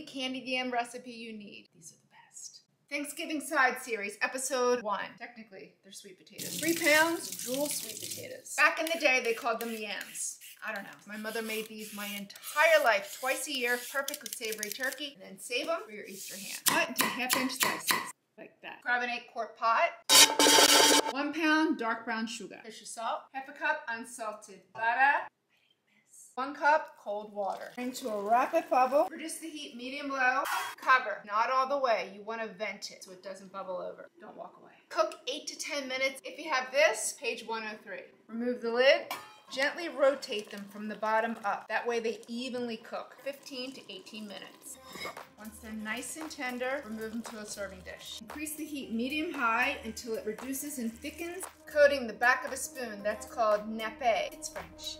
candied yam recipe you need. These are the best. Thanksgiving Side Series, Episode 1. Technically, they're sweet potatoes. Three pounds, jewel sweet potatoes. Back in the day, they called them yams. I don't know. My mother made these my entire life, twice a year, perfect with savory turkey, and then save them for your Easter ham. Cut into half inch slices, like that. Grab an eight quart pot. One pound dark brown sugar. Fish salt. Half a cup unsalted butter. One cup cold water. Bring to a rapid bubble. Reduce the heat medium low. Cover. Not all the way. You want to vent it so it doesn't bubble over. Don't walk away. Cook 8 to 10 minutes. If you have this, page 103. Remove the lid. Gently rotate them from the bottom up. That way they evenly cook. 15 to 18 minutes. Once they're nice and tender, remove them to a serving dish. Increase the heat medium-high until it reduces and thickens, coating the back of a spoon. That's called nappe. It's French.